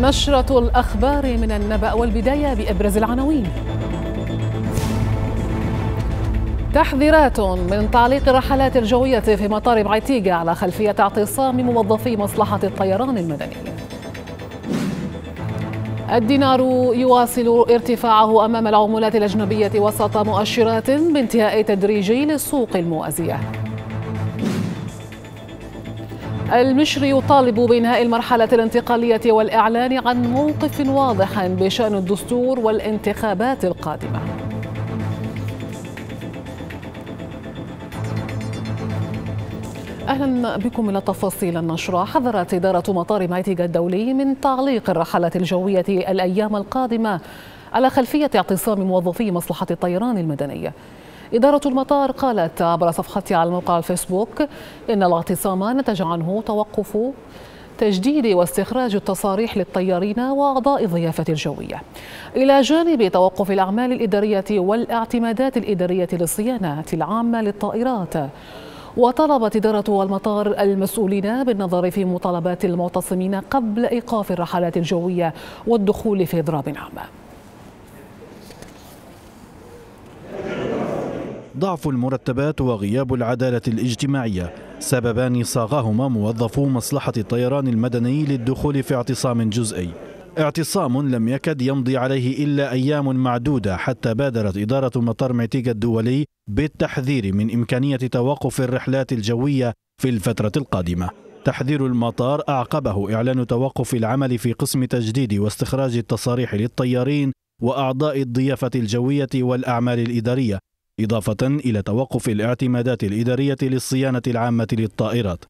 نشرة الأخبار من النبأ والبداية بأبرز العناوين. تحذيرات من تعليق الرحلات الجوية في مطار بعتيقة على خلفية اعتصام موظفي مصلحة الطيران المدني. الدينار يواصل ارتفاعه أمام العملات الأجنبية وسط مؤشرات بانتهاء تدريجي للسوق الموازية. المشري يطالب بإنهاء المرحلة الانتقالية والإعلان عن موقف واضح بشأن الدستور والانتخابات القادمة. أهلا بكم إلى تفاصيل النشره حذرت إدارة مطار مايتيغا الدولي من تعليق الرحلات الجوية الأيام القادمة على خلفية اعتصام موظفي مصلحة الطيران المدنيه إدارة المطار قالت عبر صفحتها على موقع الفيسبوك إن الاعتصام نتج عنه توقف تجديد واستخراج التصاريح للطيارين وأعضاء الضيافة الجوية. إلى جانب توقف الأعمال الإدارية والإعتمادات الإدارية للصيانات العامة للطائرات. وطلبت إدارة المطار المسؤولين بالنظر في مطالبات المعتصمين قبل إيقاف الرحلات الجوية والدخول في إضراب عام. ضعف المرتبات وغياب العدالة الاجتماعية سببان صاغهما موظفو مصلحة الطيران المدني للدخول في اعتصام جزئي. اعتصام لم يكد يمضي عليه إلا أيام معدودة حتى بادرت إدارة مطار معتيقة الدولي بالتحذير من إمكانية توقف الرحلات الجوية في الفترة القادمة. تحذير المطار أعقبه إعلان توقف العمل في قسم تجديد واستخراج التصاريح للطيارين وأعضاء الضيافة الجوية والأعمال الإدارية إضافة إلى توقف الاعتمادات الإدارية للصيانة العامة للطائرات.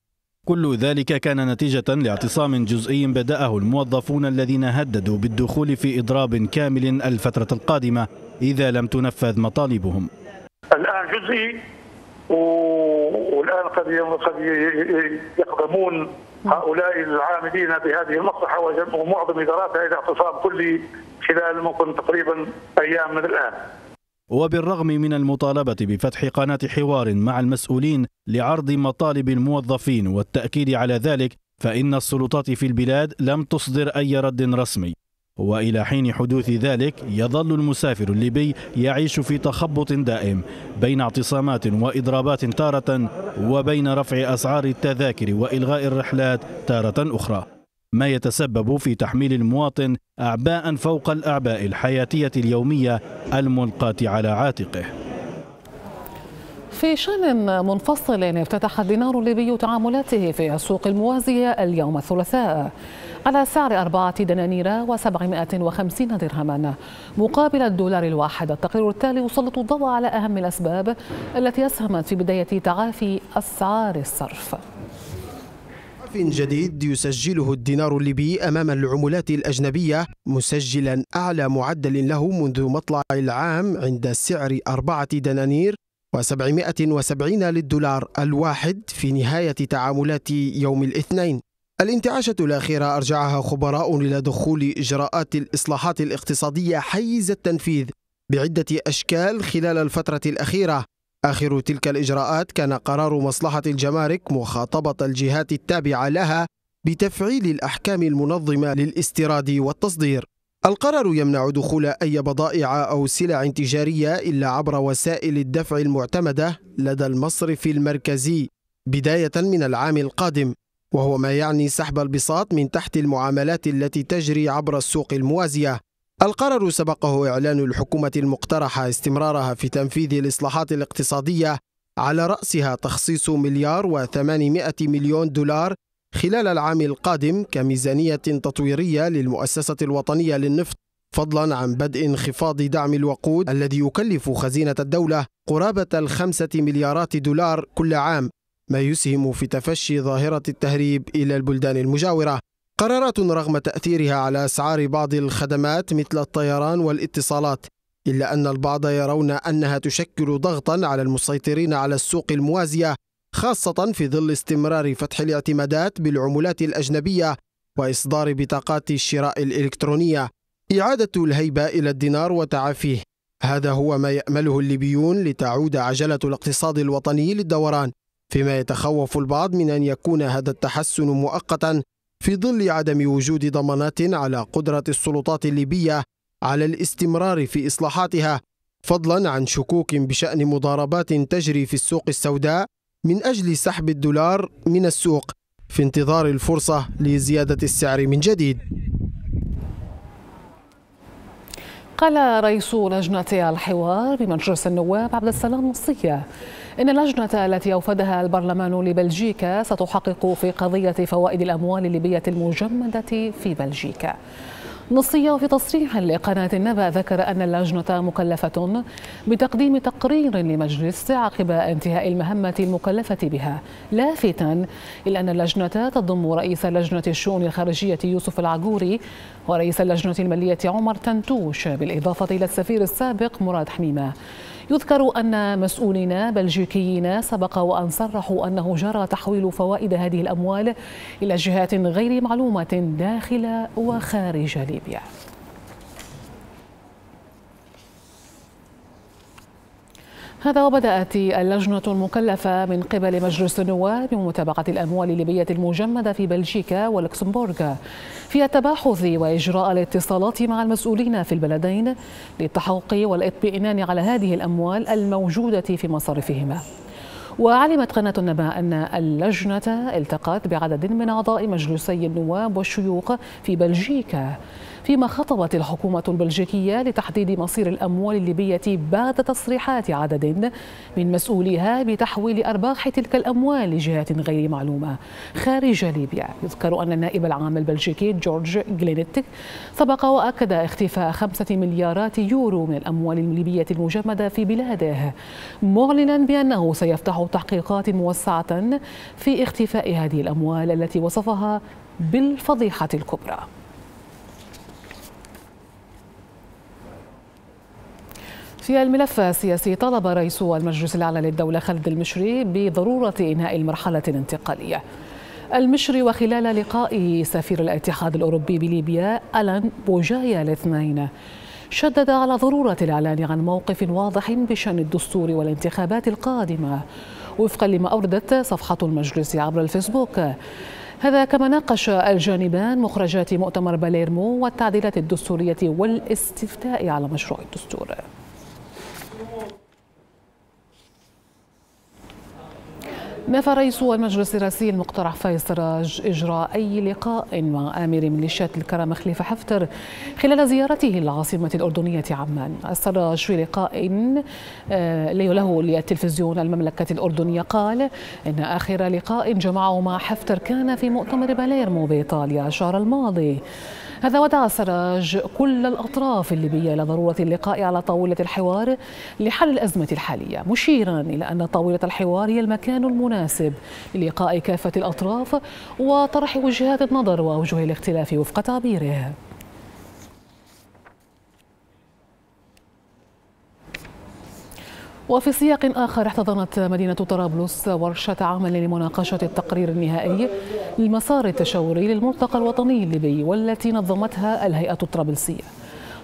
كل ذلك كان نتيجة لاعتصام جزئي بدأه الموظفون الذين هددوا بالدخول في إضراب كامل الفترة القادمة إذا لم تنفذ مطالبهم. الآن جزئي والآن قد قد يقدمون هؤلاء العاملين بهذه المصلحة ومعظم إداراتها إلى اعتصام كلي خلال ممكن تقريبا أيام من الآن. وبالرغم من المطالبة بفتح قناة حوار مع المسؤولين لعرض مطالب الموظفين والتأكيد على ذلك فإن السلطات في البلاد لم تصدر أي رد رسمي. وإلى حين حدوث ذلك يظل المسافر الليبي يعيش في تخبط دائم بين اعتصامات وإضرابات تارة وبين رفع أسعار التذاكر وإلغاء الرحلات تارة أخرى. ما يتسبب في تحميل المواطن أعباء فوق الأعباء الحياتية اليومية الملقاة على عاتقه. في شأن منفصل افتتح الدينار الليبي تعاملاته في السوق الموازية اليوم الثلاثاء على سعر أربعة دنانير وسبعمائة وخمسين درهما. مقابل الدولار الواحد التقرير التالي يسلط الضوء على أهم الأسباب التي أسهمت في بداية تعافي أسعار الصرف. جديد يسجله الدينار الليبي أمام العملات الأجنبية مسجلا أعلى معدل له منذ مطلع العام عند سعر أربعة دنانير و770 للدولار الواحد في نهاية تعاملات يوم الاثنين. الانتعاشة الأخيرة أرجعها خبراء إلى دخول إجراءات الإصلاحات الاقتصادية حيز التنفيذ بعدة أشكال خلال الفترة الأخيرة. آخر تلك الإجراءات كان قرار مصلحة الجمارك مخاطبة الجهات التابعة لها بتفعيل الأحكام المنظمة للاستيراد والتصدير. القرار يمنع دخول أي بضائع أو سلع تجارية إلا عبر وسائل الدفع المعتمدة لدى المصرف المركزي بداية من العام القادم وهو ما يعني سحب البساط من تحت المعاملات التي تجري عبر السوق الموازية. القرار سبقه إعلان الحكومة المقترحة استمرارها في تنفيذ الإصلاحات الاقتصادية على رأسها تخصيص مليار وثمانمائة مليون دولار خلال العام القادم كميزانية تطويرية للمؤسسة الوطنية للنفط فضلا عن بدء انخفاض دعم الوقود الذي يكلف خزينة الدولة قرابة الخمسة مليارات دولار كل عام ما يسهم في تفشي ظاهرة التهريب إلى البلدان المجاورة. قرارات رغم تأثيرها على أسعار بعض الخدمات مثل الطيران والاتصالات إلا أن البعض يرون أنها تشكل ضغطا على المسيطرين على السوق الموازية خاصة في ظل استمرار فتح الاعتمادات بالعملات الأجنبية وإصدار بطاقات الشراء الإلكترونية. إعادة الهيبة إلى الدينار وتعافيه هذا هو ما يأمله الليبيون لتعود عجلة الاقتصاد الوطني للدوران فيما يتخوف البعض من أن يكون هذا التحسن مؤقتا في ظل عدم وجود ضمانات على قدرة السلطات الليبية على الاستمرار في إصلاحاتها فضلا عن شكوك بشأن مضاربات تجري في السوق السوداء من أجل سحب الدولار من السوق في انتظار الفرصة لزيادة السعر من جديد. قال رئيس لجنة الحوار بمجلس النواب عبد السلام نصية إن اللجنة التي أوفدها البرلمان لبلجيكا ستحقق في قضية فوائد الأموال الليبية المجمدة في بلجيكا. نصية في تصريح لقناة النبأ. ذكر أن اللجنة مكلفة بتقديم تقرير لمجلس عقب انتهاء المهمة المكلفة بها. لافتا إلى أن اللجنة تضم رئيس لجنة الشؤون الخارجية يوسف العقوري ورئيس اللجنة المالية عمر تنتوش بالإضافة إلى السفير السابق مراد حميمة. يذكر أن مسؤولين بلجيكيين سبق وأن صرحوا أنه جرى تحويل فوائد هذه الأموال إلى جهات غير معلومة داخل وخارج ليبيا. هذا وبدأت اللجنة المكلفة من قبل مجلس النواب بمتابعة الأموال الليبية المجمدة في بلجيكا ولوكسمبورغ في التباحث وإجراء الاتصالات مع المسؤولين في البلدين للتحقق والاطمئنان على هذه الأموال الموجودة في مصارفهما. وعلمت قناة النبأ أن اللجنة التقت بعدد من أعضاء مجلسي النواب والشيوخ في بلجيكا. فيما خطبت الحكومة البلجيكية لتحديد مصير الأموال الليبية بعد تصريحات عدد من مسؤوليها بتحويل أرباح تلك الأموال لجهات غير معلومة. خارج ليبيا يذكر أن النائب العام البلجيكي جورج جلينيت سبق وأكد اختفاء خمسة مليارات يورو من الأموال الليبية المجمدة في بلاده معلنا بأنه سيفتح تحقيقات موسعة في اختفاء هذه الأموال التي وصفها بالفضيحة الكبرى. في الملف السياسي طلب رئيس المجلس الأعلى للدولة خالد المشري بضرورة إنهاء المرحلة الانتقالية. المشري وخلال لقائه سفير الاتحاد الأوروبي بليبيا ألان بوجايا الاثنين شدد على ضرورة الإعلان عن موقف واضح بشأن الدستور والانتخابات القادمة. وفقا لما أوردت صفحة المجلس عبر الفيسبوك هذا كما ناقش الجانبان مخرجات مؤتمر باليرمو والتعديلات الدستورية والاستفتاء على مشروع الدستور. نفى رئيس المجلس الرئاسي المقترح فايز سراج إجراء أي لقاء مع آمر ميليشيات الكرامة خليفة حفتر خلال زيارته العاصمة الأردنية عمان. السراج في لقاء آه، له للتلفزيون المملكة الأردنية قال إن آخر لقاء جمعه مع حفتر كان في مؤتمر باليرمو بإيطاليا الشهر الماضي. هذا ودعا سراج كل الأطراف الليبية إلى ضرورة اللقاء على طاولة الحوار لحل الأزمة الحالية مشيرا إلى أن طاولة الحوار هي المكان المناسب للقاء كافة الأطراف وطرح وجهات النظر وأوجه الاختلاف وفق تعبيره. وفي سياق آخر احتضنت مدينة طرابلس ورشة عمل لمناقشة التقرير النهائي للمسار التشاوري للملتقى الوطني الليبي والتي نظمتها الهيئة الطرابلسية.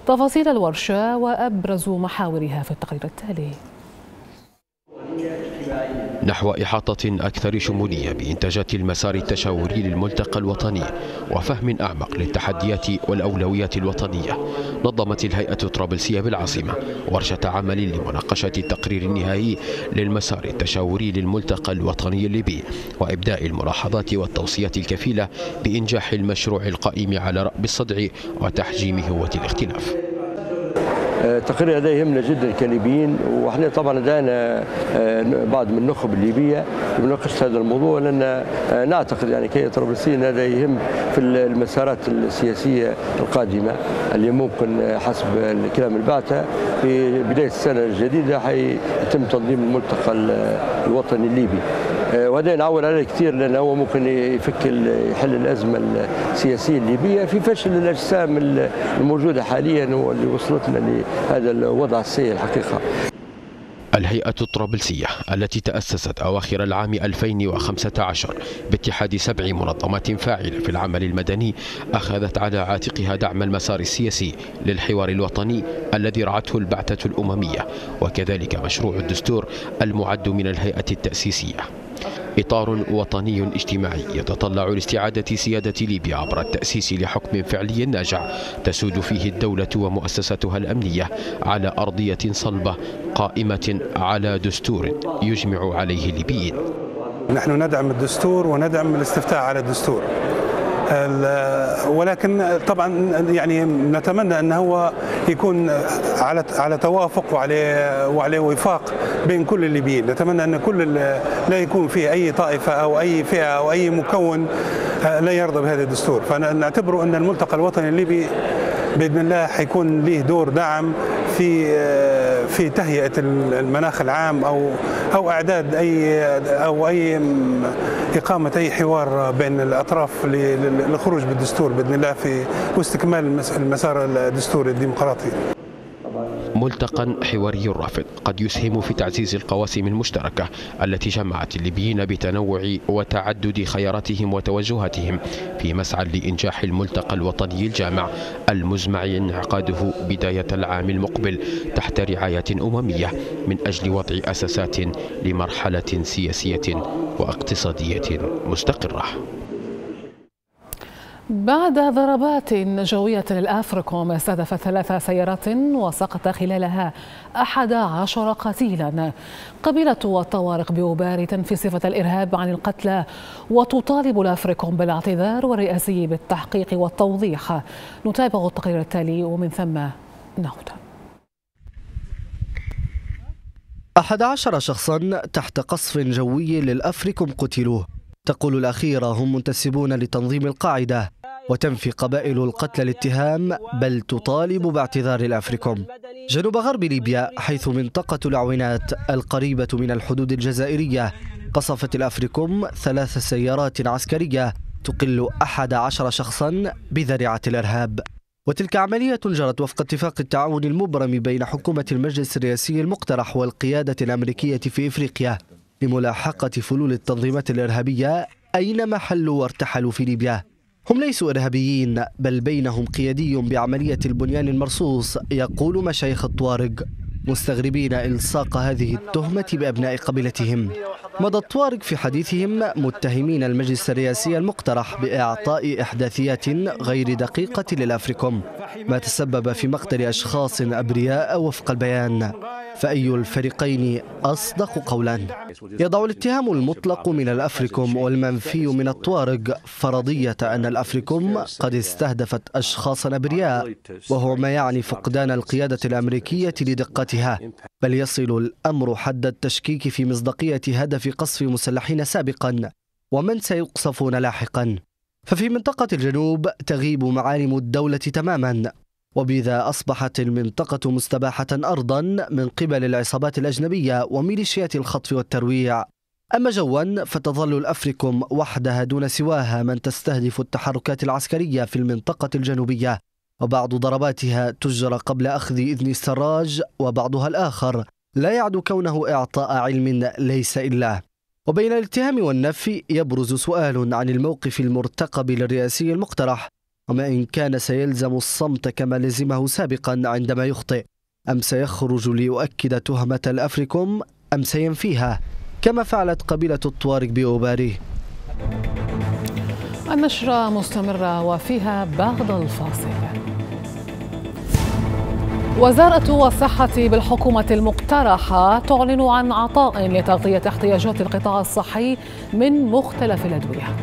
تفاصيل الورشة وأبرز محاورها في التقرير التالي. نحو إحاطة أكثر شمولية بإنتاجات المسار التشاوري للملتقى الوطني وفهم أعمق للتحديات والأولويات الوطنية. نظمت الهيئة الطرابلسية بالعاصمة ورشة عمل لمناقشة التقرير النهائي للمسار التشاوري للملتقى الوطني الليبي وإبداء الملاحظات والتوصيات الكفيلة بإنجاح المشروع القائم على رأب الصدع وتحجيم هوة الاختلاف. التقرير هذا يهمنا جدا كليبيين وإحنا طبعا لدينا آه، بعض من النخب الليبية لمناقشه هذا الموضوع لأن آه، نعتقد يعني كي طرابلسيين هذا يهم في المسارات السياسية القادمة اللي ممكن حسب الكلام البعثة في بداية السنة الجديدة حيتم تنظيم الملتقى الوطني الليبي. آه، وهذا نعول عليه كثير لأنه هو ممكن يفك يحل الأزمة السياسية الليبية في فشل الأجسام الموجودة حاليا واللي وصلتنا لهذا الوضع السيء الحقيقة. الهيئة الطرابلسية التي تأسست أواخر العام 2015 باتحاد سبع منظمات فاعلة في العمل المدني أخذت على عاتقها دعم المسار السياسي للحوار الوطني الذي رعته البعثة الأممية وكذلك مشروع الدستور المعد من الهيئة التأسيسية. إطار وطني اجتماعي يتطلع لاستعادة سيادة ليبيا عبر التأسيس لحكم فعلي ناجع تسود فيه الدولة ومؤسساتها الأمنية على أرضية صلبة قائمة على دستور يجمع عليه الليبيين. نحن ندعم الدستور وندعم الاستفتاء على الدستور. ولكن طبعا يعني نتمنى أن هو يكون على على توافق وعلى وعلى وفاق بين كل الليبيين نتمنى أن كل لا يكون فيه أي طائفة أو أي فئة أو أي مكون لا يرضى بهذا الدستور. فنعتبر أن الملتقى الوطني الليبي بإذن الله حيكون له دور دعم في في تهيئة المناخ العام أو أو أعداد اي أو أي إقامة أي حوار بين الأطراف للخروج بالدستور بإذن الله في واستكمال المسار الدستوري الديمقراطي. ملتقى حواري رافد قد يسهم في تعزيز القواسم المشتركة التي جمعت الليبيين بتنوع وتعدد خياراتهم وتوجهاتهم في مسعى لإنجاح الملتقى الوطني الجامع المزمع انعقاده بداية العام المقبل تحت رعاية أممية من أجل وضع أساسات لمرحلة سياسية واقتصادية مستقرة. بعد ضربات جوية للأفريكوم استهدفت ثلاث سيارات وسقط خلالها أحد عشر قتيلا. قبيلة الطوارق بأوباري تنفي صفة الإرهاب عن القتلى وتطالب الأفريكوم بالاعتذار والرئاسي بالتحقيق والتوضيح. نتابع التقرير التالي ومن ثم نعود. أحد عشر شخصا تحت قصف جوي للأفريكوم قتلوا تقول الأخيرة هم منتسبون لتنظيم القاعدة وتنفي قبائل القتل الاتهام بل تطالب باعتذار الأفريكوم. جنوب غرب ليبيا حيث منطقة العوينات القريبة من الحدود الجزائرية قصفت الأفريكوم ثلاث سيارات عسكرية تقل أحد عشر شخصا بذريعة الإرهاب. وتلك عملية جرت وفق اتفاق التعاون المبرم بين حكومة المجلس الرئاسي المقترح والقيادة الأمريكية في إفريقيا. لملاحقة فلول التنظيمات الإرهابية أينما حلوا وارتحلوا في ليبيا؟ هم ليسوا إرهابيين بل بينهم قيادي بعملية البنيان المرصوص يقول مشايخ الطوارق. مستغربين إلصاق هذه التهمة بأبناء قبيلتهم. مضى الطوارق في حديثهم متهمين المجلس الرئاسي المقترح بإعطاء إحداثيات غير دقيقة للأفريكوم ما تسبب في مقتل أشخاص أبرياء وفق البيان. فأي الفريقين أصدق قولا يضع الاتهام المطلق من الأفريكوم والمنفي من الطوارق فرضية أن الأفريكوم قد استهدفت أشخاصا أبرياء وهو ما يعني فقدان القيادة الأمريكية لدقتها بل يصل الأمر حد التشكيك في مصداقية هدف قصف مسلحين سابقا ومن سيقصفون لاحقا. ففي منطقة الجنوب تغيب معالم الدولة تماما. وبذا أصبحت المنطقة مستباحة أرضا من قبل العصابات الأجنبية وميليشيات الخطف والترويع. أما جوا فتظل الأفريكوم وحدها دون سواها من تستهدف التحركات العسكرية في المنطقة الجنوبية. وبعض ضرباتها تجرى قبل أخذ إذن السراج وبعضها الآخر. لا يعدو كونه إعطاء علم ليس إلا. وبين الاتهام والنفي يبرز سؤال عن الموقف المرتقب للرئاسي المقترح. وما إن كان سيلزم الصمت كما لزمه سابقا عندما يخطئ. أم سيخرج ليؤكد تهمة الأفريكوم أم سينفيها. كما فعلت قبيلة الطوارق بأوباري. النشرة مستمرة وفيها بعد الفاصل. وزارة الصحة بالحكومة المقترحة تعلن عن عطاء لتغطية احتياجات القطاع الصحي من مختلف الأدوية.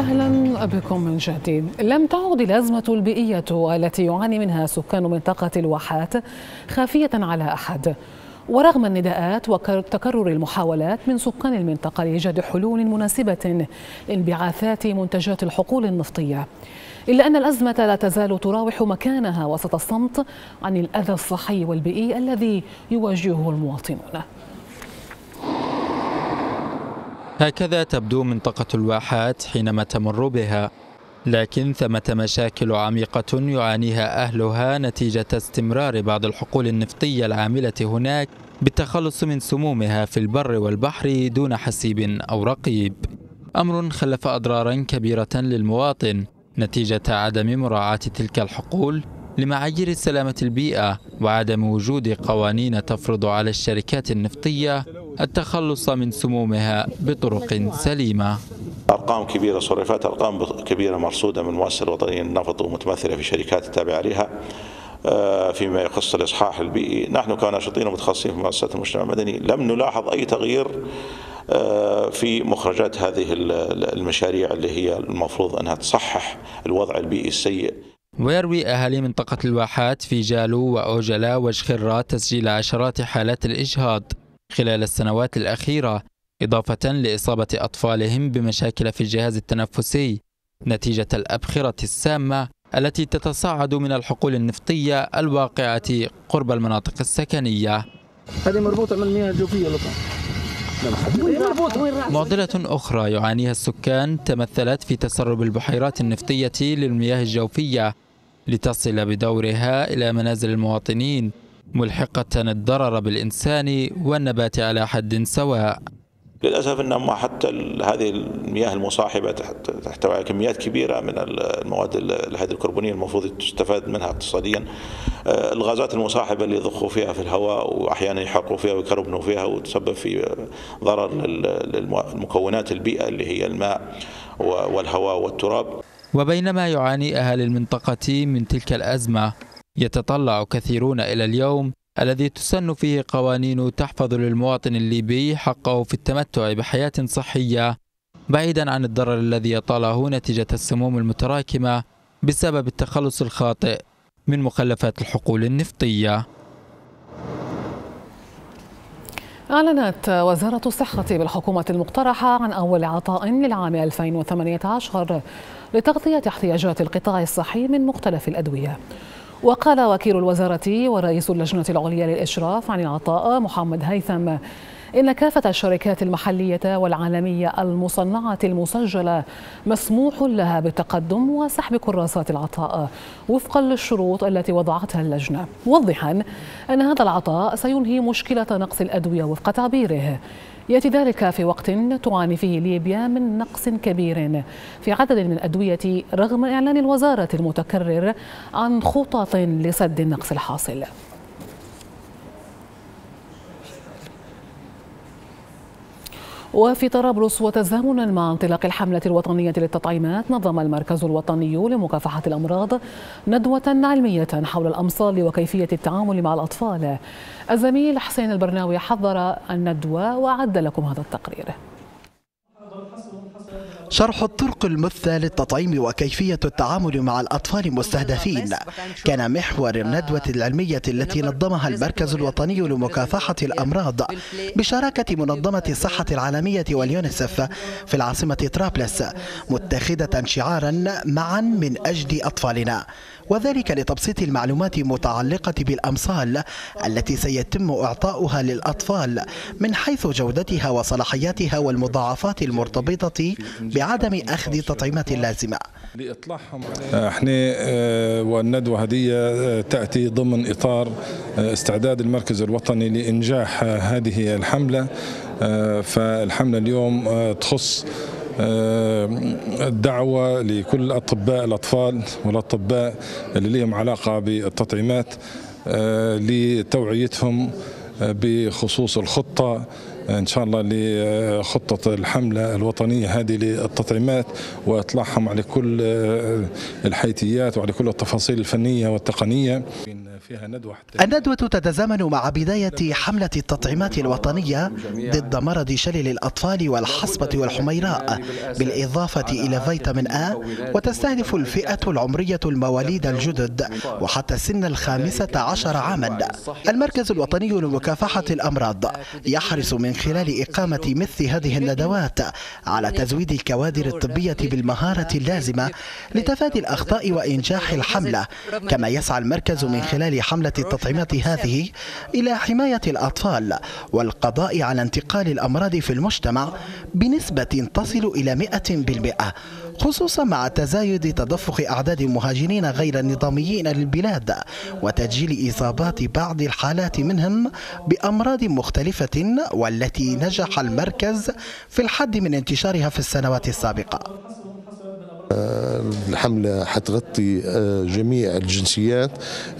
أهلا بكم من جديد. لم تعد الأزمة البيئية التي يعاني منها سكان منطقة الواحات خافية على أحد. ورغم النداءات وتكرر المحاولات من سكان المنطقة لإيجاد حلول مناسبة لانبعاثات منتجات الحقول النفطية إلا أن الأزمة لا تزال تراوح مكانها وسط الصمت عن الأذى الصحي والبيئي الذي يواجهه المواطنون. هكذا تبدو منطقة الواحات حينما تمر بها لكن ثمة مشاكل عميقة يعانيها أهلها نتيجة استمرار بعض الحقول النفطية العاملة هناك بالتخلص من سمومها في البر والبحر دون حسيب أو رقيب. أمر خلف أضرارا كبيرة للمواطن نتيجة عدم مراعاة تلك الحقول لمعايير سلامة البيئة وعدم وجود قوانين تفرض على الشركات النفطية التخلص من سمومها بطرق سليمة. أرقام كبيرة صرفت أرقام كبيرة مرصودة من مؤسسة الوطنية للنفط ومتمثلة في شركات التابعة لها آه، فيما يخص الإصحاح البيئي. نحن كناشطين ومتخصصين في مؤسسات المجتمع المدني لم نلاحظ أي تغيير آه، في مخرجات هذه المشاريع اللي هي المفروض أنها تصحح الوضع البيئي السيء. ويروي أهالي منطقة الواحات في جالو وأوجلا وشخرة تسجيل عشرات حالات الإجهاض. خلال السنوات الأخيرة إضافة لإصابة أطفالهم بمشاكل في الجهاز التنفسي. نتيجة الأبخرة السامة التي تتصاعد من الحقول النفطية الواقعة قرب المناطق السكنية. هذه مربوطة من المياه الجوفية معضلة أخرى يعانيها السكان تمثلت في تسرب البحيرات النفطية للمياه الجوفية لتصل بدورها إلى منازل المواطنين. ملحقة الضرر بالإنسان والنبات على حد سواء. للأسف إن حتى هذه المياه المصاحبة تحتوي على كميات كبيرة من المواد الهيدروكربونيه الكربونية المفروض تستفاد منها اقتصاديا. آه، الغازات المصاحبة اللي يضخوا فيها في الهواء واحيانا يحرقوا فيها ويكربنوا فيها وتسبب في ضرر للمكونات البيئة اللي هي الماء والهواء والتراب. وبينما يعاني اهالي المنطقة من تلك الأزمة. يتطلع كثيرون إلى اليوم الذي تسن فيه قوانين تحفظ للمواطن الليبي حقه في التمتع بحياة صحية بعيدا عن الضرر الذي يطاله نتيجة السموم المتراكمة بسبب التخلص الخاطئ من مخلفات الحقول النفطية. أعلنت وزارة الصحة بالحكومة المقترحة عن أول عطاء للعام 2018 لتغطية احتياجات القطاع الصحي من مختلف الأدوية. وقال وكيل الوزارة ورئيس اللجنة العليا للإشراف عن العطاء محمد هيثم إن كافة الشركات المحلية والعالمية المصنعة المسجلة مسموح لها بالتقدم وسحب كراسات العطاء وفقا للشروط التي وضعتها اللجنة موضحا أن هذا العطاء سينهي مشكلة نقص الأدوية وفق تعبيره. يأتي ذلك في وقت تعاني فيه ليبيا من نقص كبير. في عدد من الأدوية رغم إعلان الوزارة المتكرر عن خطط لسد النقص الحاصل. وفي طرابلس وتزامنا مع انطلاق الحملة الوطنية للتطعيمات نظم المركز الوطني لمكافحة الأمراض ندوة علمية حول الأمصال وكيفية التعامل مع الأطفال. الزميل حسين البرناوي حضر الندوة وأعد لكم هذا التقرير. شرح الطرق المثلى للتطعيم وكيفية التعامل مع الأطفال المستهدفين كان محور الندوة العلمية التي نظمها المركز الوطني لمكافحة الأمراض بشراكة منظمة الصحة العالمية واليونسف في العاصمة طرابلس متخذة شعارا معا من أجل أطفالنا. وذلك لتبسيط المعلومات المتعلقة بالأمصال التي سيتم إعطاؤها للأطفال من حيث جودتها وصلاحياتها والمضاعفات المرتبطة بعدم أخذ التطعيمات اللازمة إحنا آه، والندوة هذه آه، تأتي ضمن إطار آه، استعداد المركز الوطني لإنجاح هذه الحملة. فالحملة اليوم تخص الدعوة لكل أطباء الأطفال والأطباء اللي لهم علاقة بالتطعيمات لتوعيتهم بخصوص الخطة إن شاء الله لخطة الحملة الوطنية هذه للتطعيمات وإطلاعهم على كل الحيثيات وعلى كل التفاصيل الفنية والتقنية. فيها ندوة الندوة تتزامن مع بداية حملة التطعيمات الوطنية ضد مرض شلل الأطفال والحصبة والحميراء بالإضافة إلى فيتامين آ وتستهدف الفئة العمرية المواليد الجدد وحتى سن الخامسة عشر عاما. المركز الوطني لمكافحة الأمراض يحرص من خلال إقامة مثل هذه الندوات على تزويد الكوادر الطبية بالمهارة اللازمة لتفادي الأخطاء وإنجاح الحملة. كما يسعى المركز من خلال حملة التطعيمات هذه إلى حماية الأطفال والقضاء على انتقال الأمراض في المجتمع بنسبة تصل إلى 100% خصوصا مع تزايد تدفق أعداد المهاجرين غير النظاميين للبلاد وتسجيل إصابات بعض الحالات منهم بأمراض مختلفة والتي نجح المركز في الحد من انتشارها في السنوات السابقة. الحملة حتغطي جميع الجنسيات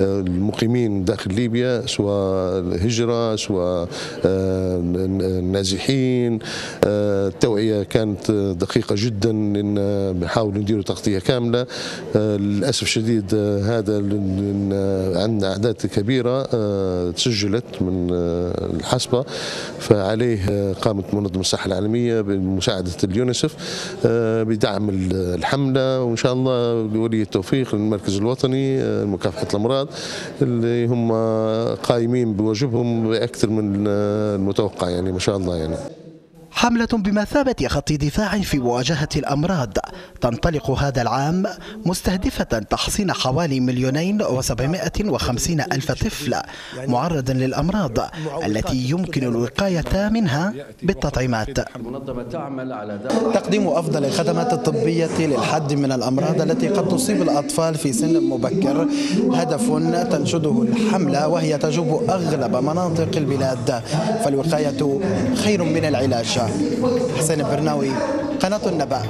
المقيمين داخل ليبيا سواء الهجرة سواء النازحين. التوعية كانت دقيقة جدا لأن بنحاول نديروا تغطية كاملة. للأسف الشديد هذا عندنا أعداد كبيرة تسجلت من الحسبة فعليه قامت منظمة الصحة العالمية بمساعدة اليونيسف بدعم الحملة. وإن شاء الله بولي التوفيق للمركز الوطني لمكافحة الأمراض اللي هم قائمين بواجبهم بأكثر من المتوقع يعني ما شاء الله يعني. حملة بمثابة خط دفاع في مواجهة الأمراض. تنطلق هذا العام مستهدفة تحصين حوالي مليونين وسبعمائة وخمسين ألف طفل معرض للأمراض التي يمكن الوقاية منها بالتطعيمات. تقديم أفضل الخدمات الطبية للحد من الأمراض التي قد تصيب الأطفال في سن مبكر. هدف تنشده الحملة وهي تجوب أغلب مناطق البلاد. فالوقاية خير من العلاج. حسين البرناوي قناة النبأ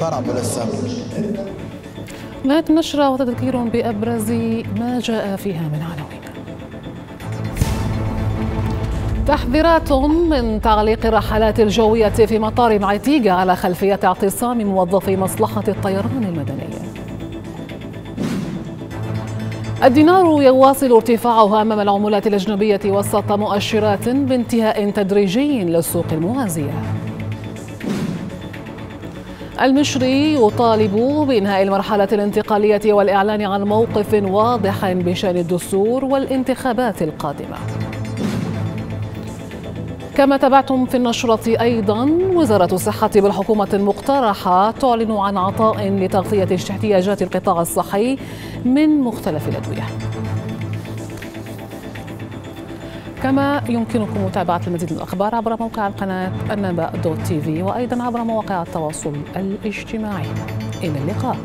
طرابلس نهاية النشرة وتذكير بأبرز ما جاء فيها من عناوين. تحذيرات من تعليق الرحلات الجوية في مطار معتيقة على خلفية اعتصام موظفي مصلحة الطيران المدنية الدينار يواصل ارتفاعه أمام العملات الأجنبية وسط مؤشرات بانتهاء تدريجي للسوق الموازيه المشري يطالب بإنهاء المرحلة الانتقالية والإعلان عن موقف واضح بشأن الدستور والانتخابات القادمة. كما تابعتم في النشرة أيضا وزارة الصحة بالحكومة المقترحة تعلن عن عطاء لتغطية احتياجات القطاع الصحي من مختلف الأدوية. كما يمكنكم متابعة المزيد من الأخبار عبر موقع القناة النبأ دوت تي في وأيضا عبر مواقع التواصل الاجتماعي. إلى اللقاء.